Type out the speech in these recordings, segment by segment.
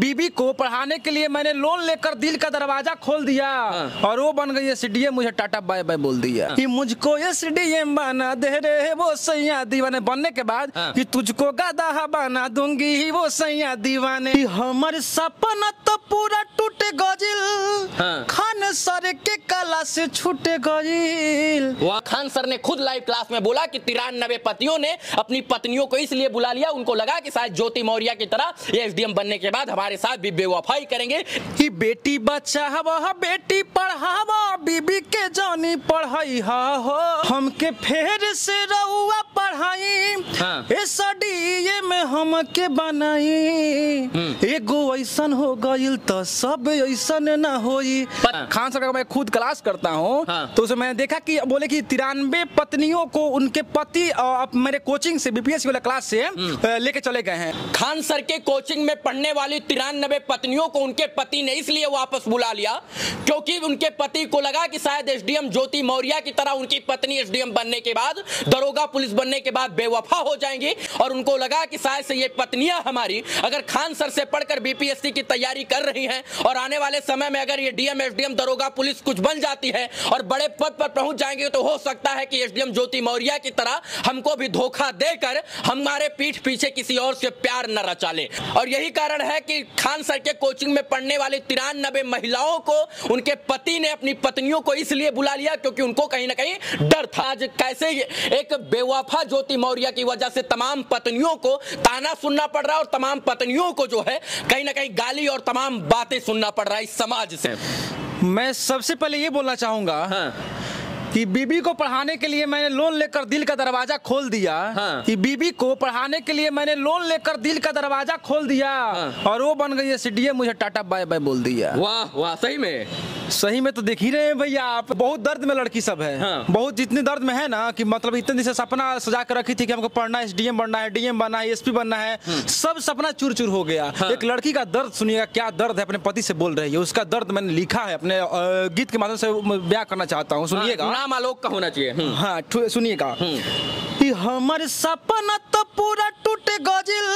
बीबी को पढ़ाने के लिए मैंने लोन लेकर दिल का दरवाज़ा खोल दिया। और वो बन गई है एसडीएम मुझे टाटा बाय बाय बोल दिया। कि मुझको एसडीएम बना दे रे वो सैया दीवाने। बनने के बाद हाँ। कि तुझको गधा बना दूँगी ही वो सैया दीवाने। कि हमर सपना तो पूरा टूटे गजिल। हाँ। खान सर के कला से छूटे गजिल। खान सर ने खुद लाइव क्लास में बोला कि तिरानबे पतियों ने अपनी पत्नियों को इसलिए बुला लिया उनको लगा कि शायद ज्योति मौर्य की तरह ये एसडीएम बनने के बाद हमारे साथ भी बेवफाई करेंगे। कि बेटी बचावा बेटी पढ़ावा बीबी के जानी पढ़ाई हा हो। हमके फेर से रउआ पढ़ाई। हाँ। हमके बनाई। एगो ऐसन हो गई तो सब ऐसन ना होई। पर- खान सर का मैं खुद क्लास करता हूँ हाँ। तो उसमें मैंने देखा कि बोले कि तिरानवे पत्नियों को उनके पति अब मेरे कोचिंग से बीपीएससी वाला क्लास से लेके चले गए हैं। खान सर के कोचिंग में पढ़ने वाली तिरानबे पत्नियों को उनके पति ने इसलिए वापस बुला लिया क्योंकि उनके पति को लगा कि शायद एसडीएम ज्योति मौर्य की तरह उनकी पत्नी एसडीएम बनने के बाद दरोगा पुलिस बनने के बाद बेवफा हो जाएँगी और उनको लगा कि शायद से ये पत्नियाँ हमारी अगर खान सर से पढ़कर बीपीएससी की तैयारी कर रही हैं और आने वाले समय में अगर ये डीएम एसडीएम दरोगा पुलिस कुछ बन जाती है और बड़े पद पर पहुँच जाएँगे तो हो सकता है कि एसडीएम ज्योति मौर्य की तरह हमको भी धोखा देकर हमारे पीठ पीछे किसी और से प्यार न रचा ले और यही कारण है कि खान सर के कोचिंग में पढ़ने वाली तिरानबे महिलाओं को उनके पति ने अपनी पत्नियों को इसलिए बुला लिया क्योंकि उनको कहीं ना कहीं डर था। आज कैसे एक बेवफा ज्योति मौर्य की वजह से तमाम पत्नियों को ताना सुनना पड़ रहा है और तमाम पत्नियों को जो है कहीं ना कहीं गाली और तमाम बातें सुनना पड़ रहा है इस समाज से। मैं सबसे पहले ये बोलना चाहूँगा हाँ। कि बीबी को पढ़ाने के लिए मैंने लोन लेकर दिल का दरवाज़ा खोल दिया। हाँ। कि बीबी को पढ़ाने के लिए मैंने लोन लेकर दिल का दरवाज़ा खोल दिया। हाँ। और वो बन गई एसडीएम मुझे टाटा बाय बाय बोल दिया। वाह वाह सही में। सही में तो देख ही रहे हैं भैया आप। बहुत दर्द में लड़की सब है। हाँ। बहुत जितनी दर्द में है ना कि मतलब इतने दिन से सपना सजा कर रखी थी कि हमको पढ़ना है एसडीएम बनना है डीएम बनना है एसपी बनना है। सब सपना चूर चूर हो गया। हाँ। एक लड़की का दर्द सुनिएगा क्या दर्द है? अपने पति से बोल रही है। उसका दर्द मैंने लिखा है अपने गीत के माध्यम से ब्याह करना चाहता हूँ। सुनिएगा। हाँ, नाम आलोक का होना चाहिए। हम्म। हाँ सुनिएगा। कि हमर सपना तो पूरा टूटे गजिल।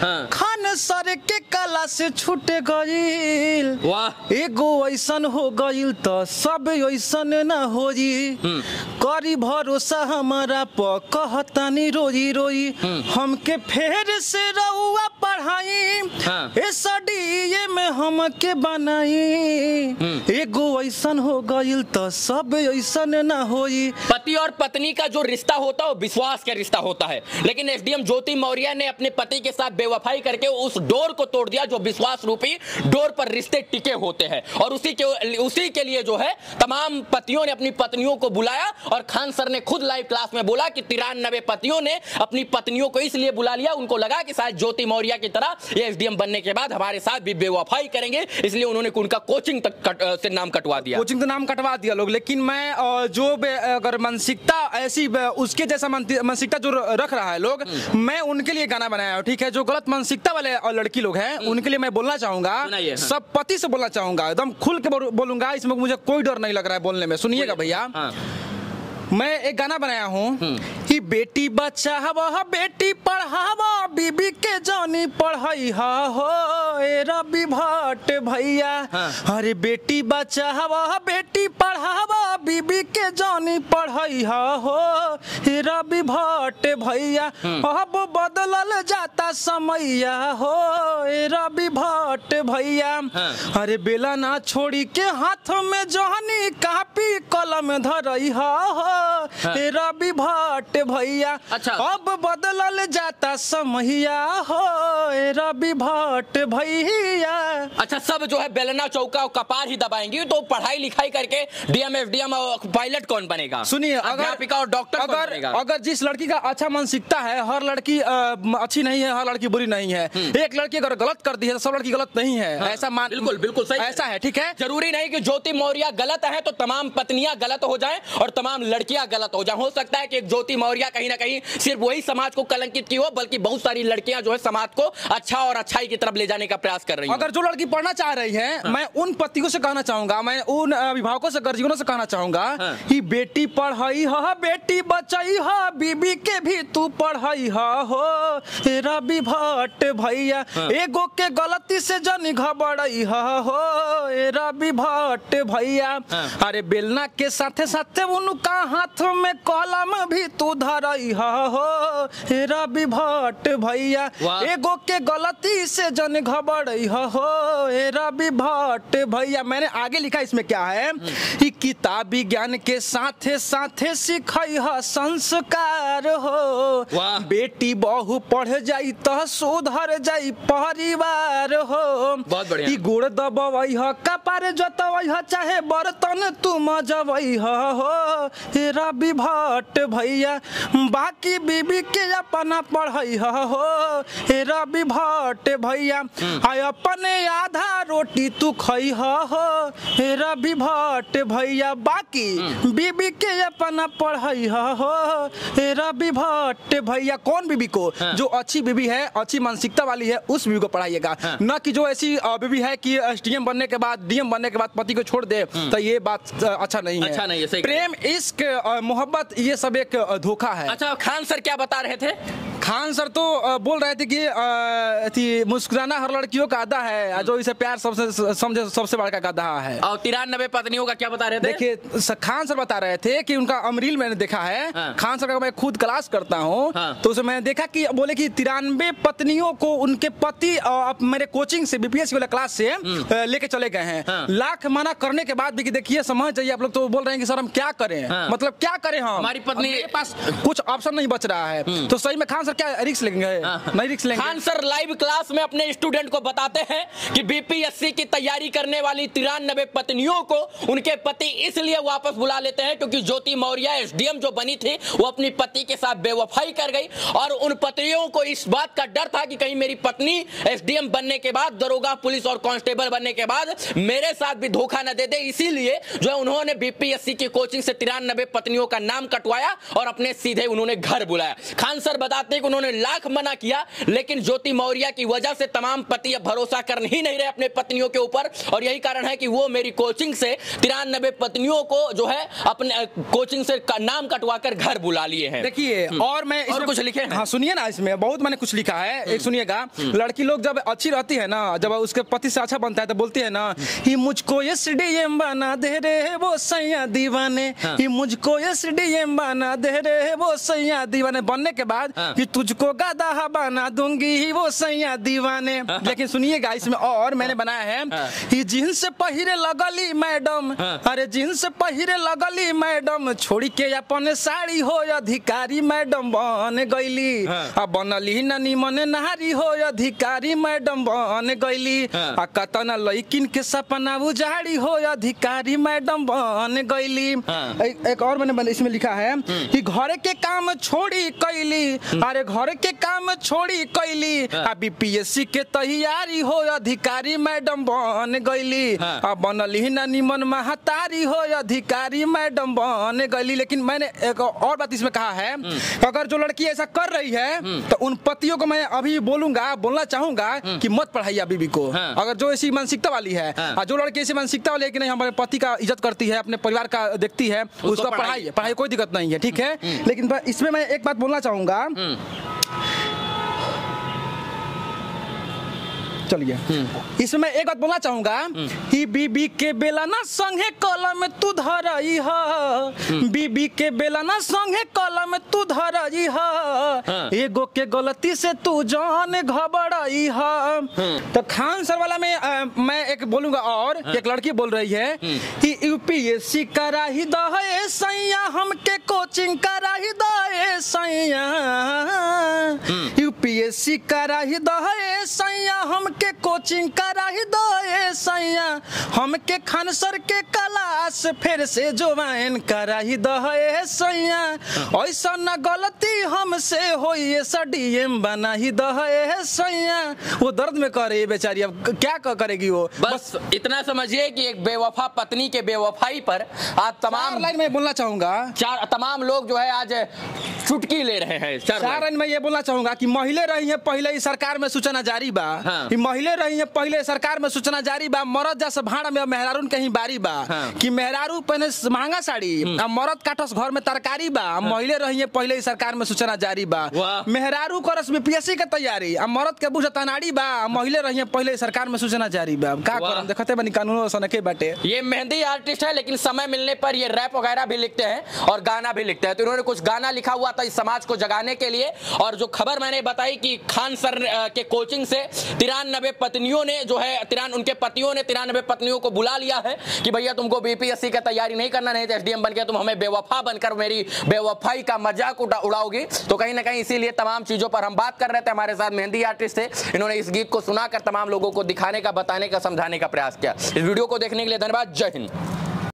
हाँ। खान सर के कला से छूटे गजिल। वाह। एगो ऐसन हो गइल तो सब ऐसन न होई करी भरोसा हमारा प कहतानी रोई। रोई हमके फेर से रउआ पढ़ाई। हाँ। एसडीए में हमके बनाई। एगो ऐसन हो गइल तो सब ऐसन न होई। पति और पत्नी का जो रिश्ता होता है वो विश्वास का रिश्ता होता है। लेकिन एसडीएम ज्योति मौर्य ने अपने पति के साथ बेवफाई करके उस डोर को तोड़ दिया जो विश्वास रूपी डोर पर रिश्ते टिके होते हैं। और उसी के उसी के लिए जो है तमाम पतियों ने अपनी पत्नियों को बुलाया और खान सर ने खुद लाइव क्लास में बोला कि तिरानबे पतियों ने अपनी पत्नियों को इसलिए बुला लिया उनको लगा कि शायद ज्योति मौर्य की तरह ये एसडीएम बनने के बाद हमारे साथ भी बेवफाई करेंगे इसलिए उन्होंने उनका कोचिंग तक कट, से नाम कटवा दिया। कोचिंग तो नाम कटवा दिया लोग लेकिन मैं जो अगर मानसिकता ऐसी उसके जैसा मानसिकता जो रख रहा है लोग मैं उनके लिए गाना बनाया हूँ ठीक है? जो गलत मानसिकता वाले और लड़की लोग हैं उनके लिए मैं बोलना चाहूँगा हाँ। सब पति से बोलना चाहूँगा एकदम खुल के बोलूँगा इसमें मुझे कोई डर नहीं लग रहा है बोलने में। सुनिएगा भैया। हाँ। मैं एक गाना बनाया हूँ। कि बेटी बचावा बेटी पढ़ावा बीबी के जानी पढ़ाई हा हो ए रवि भट्ट भैया। हाँ। अरे बेटी बचावा बेटी पढ़ावा बीबी के जानी पढ़ाई हा हो ए रवि भट्ट भैया। अब बदलल जाता समैया हो ए रवि भट्ट भैया। हाँ। अरे बेला ना छोड़ी के हाथ में जहनी कापी कलम धरई हा हो रवि भट्ट भैया। अच्छा। अब बदलल जाता समहिया हो रवि भट्ट भैया। अच्छा सब जो है बेलना चौका और कपार ही दबाएँगी तो पढ़ाई लिखाई करके डीएम एफडीएम और पायलट कौन बनेगा? सुनिए अगर और डॉक्टर अगर अगर जिस लड़की का अच्छा मन सीखता है हर लड़की अच्छी नहीं है हर लड़की बुरी नहीं है। एक लड़की अगर गलत कर दी है तो सब लड़की गलत नहीं है। हाँ, ऐसा मान बिल्कुल बिल्कुल सही। ऐसा है ठीक है? ज़रूरी नहीं कि ज्योति मौर्य गलत है तो तमाम पत्नियाँ गलत हो जाएँ और तमाम लड़कियाँ गलत हो जाएँ। हो सकता है कि एक ज्योति मौर्य कहीं ना कहीं सिर्फ़ वही समाज को कलंकित की हो बल्कि बहुत सारी लड़कियाँ जो है समाज को अच्छा और अच्छाई की तरफ़ ले जाने का प्रयास कर रही हैं। अगर जो लड़की पढ़ना चाह रही है मैं उन पतियों से कहना चाहूँगा मैं उन अभिभावकों से गर्जीवनों से कहना चाहूँगा हाँ। कि बेटी पढ़ाई ह बेटी बचाई ह बीबी के भी तू पढ़ाई ह हो रवि भट्ट भैया एगो के गलती से जन घबड़ई ह हो रवि भट्ट भैया। हाँ। अरे बेलना के साथे साथे उनका हाथ में कलम भी तू धरई हो रवि भट्ट भैया एगो के गलती से जन घबड़ई ह रवि भट्ट भैया मैंने आगे लिखा इसमें क्या है? कि किताबी ज्ञान के साथे साथे सिखई ह संस्कार हो। बेटी बहु पढ़ जाई त सुधर जाई परिवार हो। बहुत बढ़िया। ई गुड़ दबवई ह कपार जतवई ह चाहे बर्तन तू मजवई ह रवि भट्ट भैया बाकी बीबी के अपना पढ़ई हो हे। रवि भट्ट भैया आय अपने आधा रोटी तू खई हो हे। रवि भट्ट भैया बाकी बीबी के अपना पढ़ई हो हे। रवि भट्ट भैया कौन बीबी को? हाँ। जो अच्छी बीबी है अच्छी मानसिकता वाली है उस बीबी को पढ़ाइएगा। हाँ। न कि जो ऐसी बीबी है कि एसडीएम बनने के बाद डीएम बनने के बाद पति को छोड़ दे तो ये बात अच्छा नहीं है। अच्छा नहीं है, प्रेम इश्क मोहब्बत ये सब एक धोखा है। अच्छा खान सर क्या बता रहे थे? खान सर तो बोल रहे थे कि थी मुस्कुराना हर लड़कियों का अदा है जो इसे प्यार सबसे समझे सबसे बड़का गधा है। और तिरानबे पत्नियों का क्या बता रहे थे? देखिए खान सर बता रहे थे कि उनका अमरील मैंने देखा है। हाँ। खान सर का मैं खुद क्लास करता हूँ। हाँ। तो उसमें मैंने देखा कि बोले कि तिरानबे पत्नियों को उनके पति मेरे कोचिंग से बीपीएससी वाला क्लास से लेके चले गए हैं। हाँ। लाख मना करने के बाद भी कि देखिए समझ जाइए आप लोग तो बोल रहे हैं कि सर हम क्या करें? हाँ। मतलब क्या करें हम? हमारी पत्नी- मेरे पास कुछ ऑप्शन नहीं बच रहा है। तो सही में खान सर क्या रिक्स लेंगे? हाँ। नहीं रिक्स लेंगे। खान सर लाइव क्लास में अपने स्टूडेंट को बताते हैं कि बीपीएससी की तैयारी करने वाली तिरानबे पत्नियों को उनके पति इसलिए वापस बुला लेते हैं क्योंकि ज्योति मौर्य एसडीएम जो बनी थी वो अपनी पति के साथ बेवफाई कर गई और उन पत्नियों को इस बात का डर था कि कहीं मेरी पत्नी एसडीएम बनने के बाद दरोगा पुलिस और कांस्टेबल बनने के बाद मेरे साथ भी धोखा न दे दे। इसीलिए जो है उन्होंने बीपीएससी की कोचिंग से तिरानबे पत्नियों का नाम कटवाया और अपने सीधे उन्होंने घर बुलाया। खान सर बताते हैं उन्होंने लाख मना किया लेकिन ज्योति मौर्य की वजह से तमाम पति अब भरोसा कर ही नहीं रहे अपने पत्नियों के ऊपर। और यही कारण है कि वो मेरी कोचिंग से तिरानबे पत्नियों को जो है अपने कोचिंग से का नाम कटवा कर घर बुला लिए हैं। देखिए और मैं और इसमें- कुछ लिखे हाँ? सुनिए ना इसमें बहुत मैंने कुछ लिखा है एक सुनिएगा। लड़की लोग जब अच्छी रहती है ना जब उसके पति से अच्छा बनता है तो बोलती है ना ही मुझको एस डी एम बना दे रे वो सैया दीवाने। हाँ। ही मुझको एस डी एम बना दे रे वो सैया दीवाने। बनने के बाद हाँ। तुझको गधा बना दूँगी ही वो सैया दीवाने लेकिन सुनिएगा इसमें और मैंने बनाया है हाँ। जींस पहिरे लगली मैडम हाँ। अरे जींस पहिरे लगली मैडम छोड़ी के अपन साड़ी हो अधिकारी मैडम बन गईली हाँ। आ बनली न निमन नारी हो अधिकारी मैडम बन गईली हाँ। आ कतना लइकिन के सपना उजाड़ी हो अधिकारी मैडम बन गईली हाँ। एक, एक और मैंने इसमें लिखा है कि घर के काम छोड़ी कैली अरे घर के काम छोड़ी कैली। हाँ। आ बीपीएससी के तैयारी हो अधिकारी मैडम बन गईली हाँ। बनली न निमन महतारी हो अधिकारी मैडम बन गईली लेकिन मैंने एक और बात इसमें कहा है। अगर जो लड़की ऐसा कर रही है तो उन पतियों को मैं अभी बोलूँगा बोलना चाहूँगा कि मत पढ़ाइए बीबी को। हाँ। अगर जो ऐसी मानसिकता वाली है हाँ। जो लड़की ऐसी मानसिकता वाली है कि नहीं हमारे पति का इज़्ज़त करती है अपने परिवार का देखती है उसका पढ़ाई पढ़ाई कोई दिक्कत नहीं है ठीक है? लेकिन इसमें मैं एक बात बोलना चाहूँगा। चलिए। इसमें मैं एक बात बोलना चाहूँगा कि बीबी के बेला ना संगे कलम तू धरई ह। बीबी के बेला ना संगे कलम तू धरई ह। हाँ। एगो के गलती से तू जान घबराई ह। तो खान सर वाला में अ, मैं एक बोलूँगा और एक लड़की बोल रही है कि यूपीएससी कराही दहे सैया हमके कोचिंग कराही दहे सैया। यूपीएससी कराही दहे सैया हमके कोचिंग कराही दहे सैया। हमके खान सर के क्लास फिर से ज्वाइन कराही दहे सैया। ऐसा न गलती हमसे होई डीएम बना ही दहे सैया। वो दर्द में कर रही है बेचारी अब क्या क- करेगी वो? बस बस इतना समझिए कि एक बेवफा पत्नी के बेवफाई पर आज तमाम लाइन में बोलना चाहूँगा। चार तमाम लोग जो है आज चुटकी ले रहे हैं चार। लाइन। में ये बोलना चाहूँगा कि महिला रही है पहले ही सरकार में सूचना जारी बा हाँ। महिला रही है पहले सरकार में सूचना जारी बा मरद जा से भाड़ में मेहरारून कहीं बारी बा हाँ। कि मेहरारू पहने महँगा साड़ी आ मरद काटस घर में तरकारी बा आ महिले रहिए पहले सरकार में सूचना जारी बा। मेहरारू करस बीपीएससी के तैयारी आ मरद के बुझ तनाड़ी बा महिले रहिए पहले सरकार में सूचना जारी बा का। करम देखते बनी कानून सनके बाटे ये मेहंदी आर्टिस्ट है लेकिन समय मिलने पर ये रैप वगैरह भी लिखते हैं और गाना भी लिखते हैं तो इन्होंने कुछ गाना लिखा हुआ था इस समाज को जगाने के लिए और जो खबर मैंने बताई कि खान सर के कोचिंग से तिरानबे पत्नियों ने जो है, तिरान, उनके पतियों ने तिरानबे पत्नियों को बुला लिया है कि भैया तुमको बीपीएससी का तैयारी नहीं करना, नहीं तो एसडीएम बन के तुम हमें बेवफा बनकर मेरी बेवफाई का मज़ाक उड़ा, उड़ाओगी। तो कहीं ना कहीं इसीलिए तमाम चीज़ों पर हम बात कर रहे थे। हमारे साथ मेहंदी आर्टिस्ट थे। इन्होंने इस गीत को सुनाकर तमाम लोगों को दिखाने का, बताने का, समझाने का प्रयास किया। इस वीडियो को देखने के लिए धन्यवाद। जय हिंद।